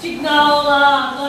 太高了